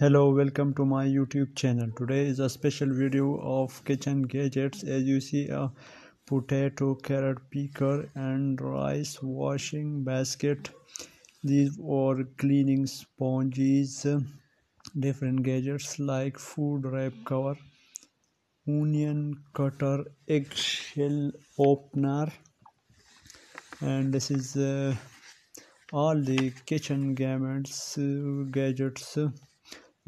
hello welcome to my youtube channel. Today is a special video of kitchen gadgets. As you see a potato carrot picker and rice washing basket. These are cleaning sponges. Different gadgets like food wrap cover onion cutter eggshell opener and this is uh, all the kitchen gadgets uh, gadgets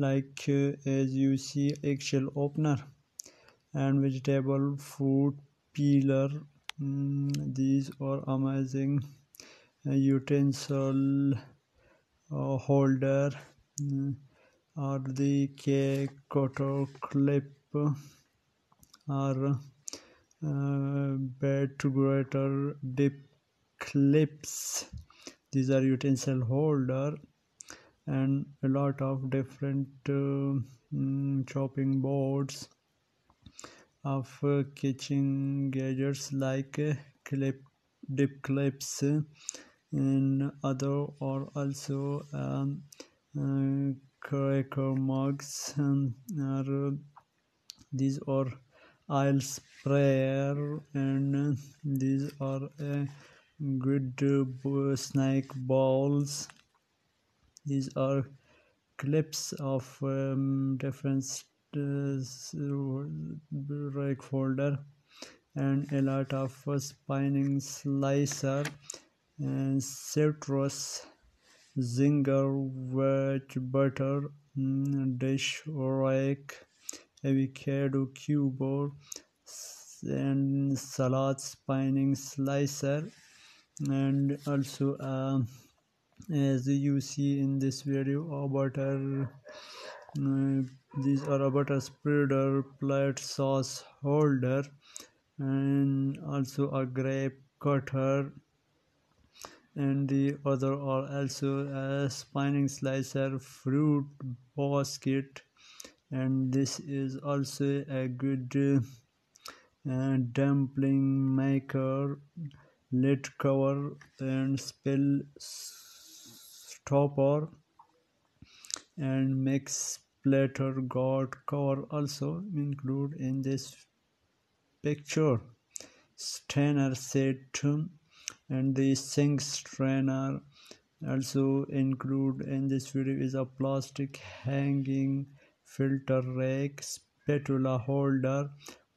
like as you see eggshell opener and vegetable fruit peeler. Mm, these are amazing. Uh, utensil uh, holder mm, or the cake cutter clip or uh, bed grater dip clips. These are utensil holder and a lot of different uh, mm, chopping boards of uh, kitchen gadgets like uh, clip dip clips and other or also um, uh, cracker mugs um, are, uh, these are oil sprayer and uh, these are good snake balls these are clips of um, different uh, rake folder and a lot of uh, spinning slicer and citrus zinger wedge butter mm, dish rake avocado cube and salad spinning slicer and also um, as you see in this video a butter uh, these are a butter spreader plate sauce holder and also a grape cutter. And the other are also a spinning slicer fruit basket. And this is also a good uh, dumpling maker lid cover and spill topper and mix splatter got cover also include in this picture. Strainer set and the sink strainer also include in this video is a plastic hanging filter rake spatula holder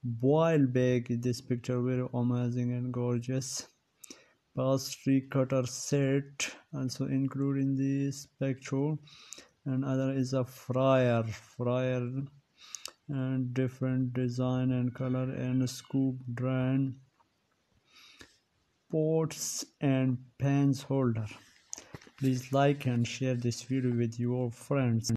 boil bag. This picture very amazing and gorgeous pastry cutter set also including the spectrum and other is a fryer fryer and different design and color and scoop drain pots and pans holder. Please like and share this video with your friends